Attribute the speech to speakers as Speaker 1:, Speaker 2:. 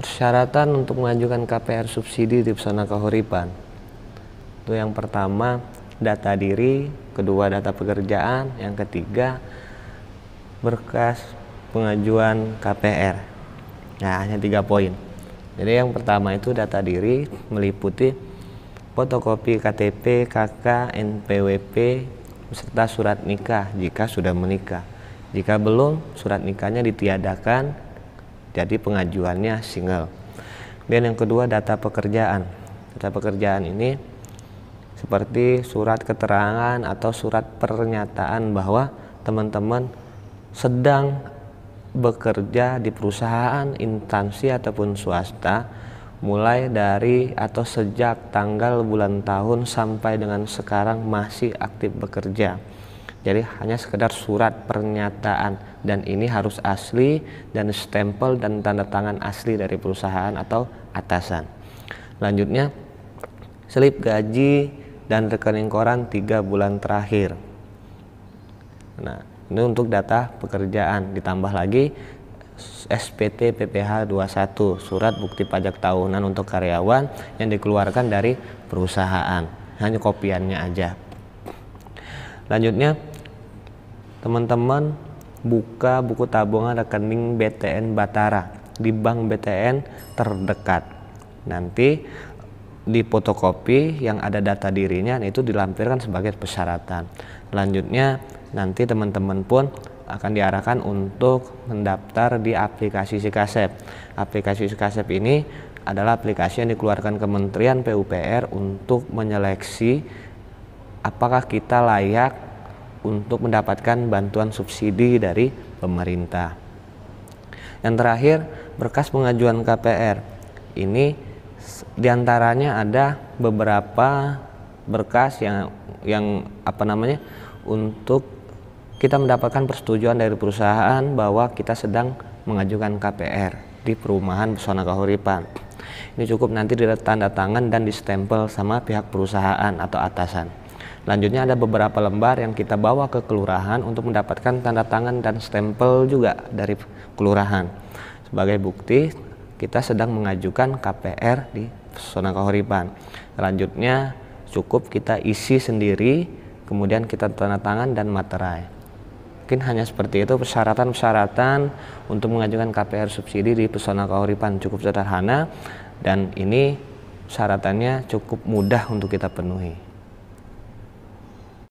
Speaker 1: Persyaratan untuk mengajukan KPR subsidi di Pesona Kahuripan. Itu yang pertama data diri, kedua data pekerjaan, yang ketiga berkas pengajuan KPR. Nah, hanya tiga poin. Jadi yang pertama itu data diri meliputi fotokopi KTP, KK, NPWP, beserta surat nikah jika sudah menikah. Jika belum, surat nikahnya ditiadakan jadi pengajuannya single dan yang kedua data pekerjaan data pekerjaan ini seperti surat keterangan atau surat pernyataan bahwa teman-teman sedang bekerja di perusahaan, instansi ataupun swasta mulai dari atau sejak tanggal bulan tahun sampai dengan sekarang masih aktif bekerja. Jadi hanya sekedar surat pernyataan dan ini harus asli dan stempel dan tanda tangan asli dari perusahaan atau atasan. Lanjutnya selip gaji dan rekening koran tiga bulan terakhir. Nah, ini untuk data pekerjaan ditambah lagi SPT PPH 21 surat bukti pajak tahunan untuk karyawan yang dikeluarkan dari perusahaan hanya kopiannya aja lanjutnya teman-teman buka buku tabungan rekening BTN Batara di bank BTN terdekat. Nanti di fotokopi yang ada data dirinya itu dilampirkan sebagai persyaratan. Selanjutnya nanti teman-teman pun akan diarahkan untuk mendaftar di aplikasi Sikasep. Aplikasi Sikasep ini adalah aplikasi yang dikeluarkan Kementerian PUPR untuk menyeleksi apakah kita layak untuk mendapatkan bantuan subsidi dari pemerintah. Yang terakhir, berkas pengajuan KPR. Ini di antaranya ada beberapa berkas yang yang apa namanya untuk kita mendapatkan persetujuan dari perusahaan bahwa kita sedang mengajukan KPR di perumahan Pesona Kahuripan. Ini cukup nanti ditanda tangan dan distempel sama pihak perusahaan atau atasan. Selanjutnya ada beberapa lembar yang kita bawa ke kelurahan untuk mendapatkan tanda tangan dan stempel juga dari kelurahan. Sebagai bukti kita sedang mengajukan KPR di zona Kahuripan. Selanjutnya cukup kita isi sendiri, kemudian kita tanda tangan dan materai. Mungkin hanya seperti itu persyaratan-persyaratan untuk mengajukan KPR subsidi di Pesona Kahuripan cukup sederhana dan ini syaratannya cukup mudah untuk kita penuhi.